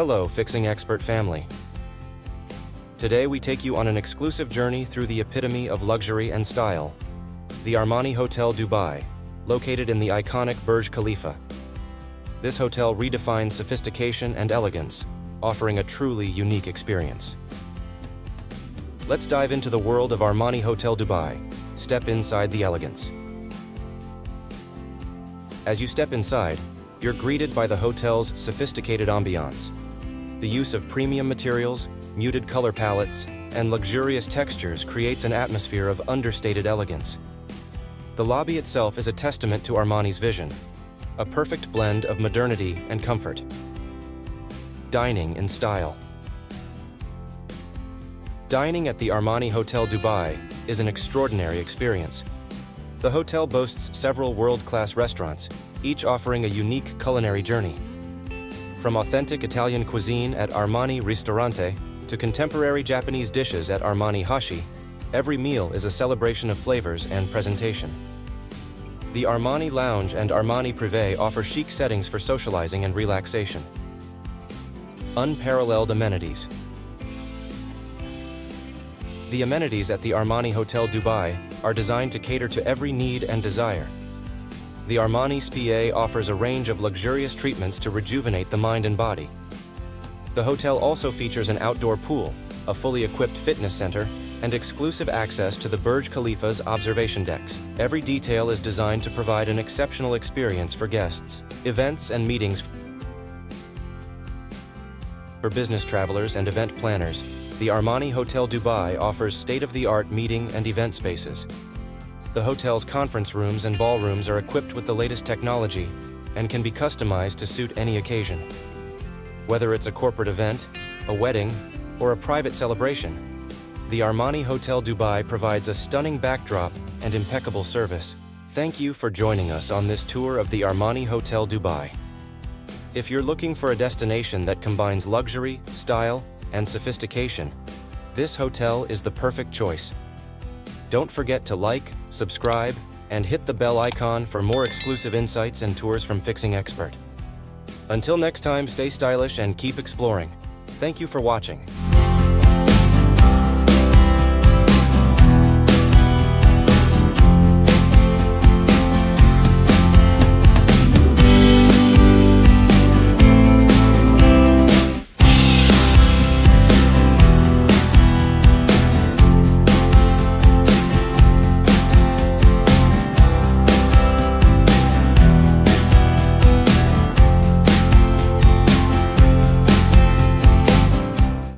Hello, Fixing Expert family. Today we take you on an exclusive journey through the epitome of luxury and style, the Armani Hotel Dubai, located in the iconic Burj Khalifa. This hotel redefines sophistication and elegance, offering a truly unique experience. Let's dive into the world of Armani Hotel Dubai. Step inside the elegance. As you step inside, you're greeted by the hotel's sophisticated ambiance. The use of premium materials, muted color palettes, and luxurious textures creates an atmosphere of understated elegance. The lobby itself is a testament to Armani's vision, a perfect blend of modernity and comfort. Dining in style. Dining at the Armani Hotel Dubai is an extraordinary experience. The hotel boasts several world-class restaurants, each offering a unique culinary journey. From authentic Italian cuisine at Armani Ristorante to contemporary Japanese dishes at Armani Hashi, every meal is a celebration of flavors and presentation. The Armani Lounge and Armani Privé offer chic settings for socializing and relaxation. Unparalleled amenities. The amenities at the Armani Hotel Dubai are designed to cater to every need and desire. The Armani Spa offers a range of luxurious treatments to rejuvenate the mind and body. The hotel also features an outdoor pool, a fully equipped fitness center, and exclusive access to the Burj Khalifa's observation decks. Every detail is designed to provide an exceptional experience for guests, events, and meetings for business travelers and event planners. The Armani Hotel Dubai offers state-of-the-art meeting and event spaces, the hotel's conference rooms and ballrooms are equipped with the latest technology and can be customized to suit any occasion. Whether it's a corporate event, a wedding, or a private celebration, the Armani Hotel Dubai provides a stunning backdrop and impeccable service. Thank you for joining us on this tour of the Armani Hotel Dubai. If you're looking for a destination that combines luxury, style, and sophistication, this hotel is the perfect choice. Don't forget to like, subscribe, and hit the bell icon for more exclusive insights and tours from Fixing Expert. Until next time, stay stylish and keep exploring. Thank you for watching.